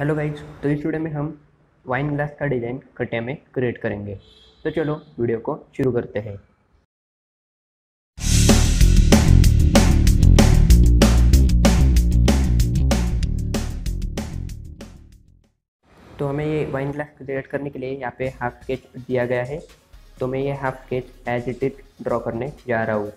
Hello guys तो इस video में हम वाइन ग्लास का डिज़ाइन कटे में क्रिएट करेंगे। तो चलो वीडियो को शुरू करते हैं। तो हमें ये वाइन ग्लास क्रिएट करने के लिए यहाँ पे हाफ़ स्केच दिया गया है। तो मैं ये half sketch as it is draw करने जा रहा हूँ।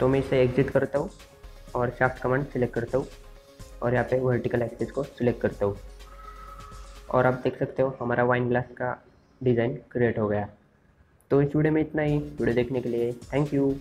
तो मैं इसे एग्जिट करता हूँ और शाफ्ट कमांड सिलेक्ट करता हूँ और यहाँ पे वर्टिकल एक्सिस को सिलेक्ट करता हूँ। और आप देख सकते हो हमारा वाइन ग्लास का डिज़ाइन क्रिएट हो गया। तो इस वीडियो में इतना ही। वीडियो देखने के लिए थैंक यू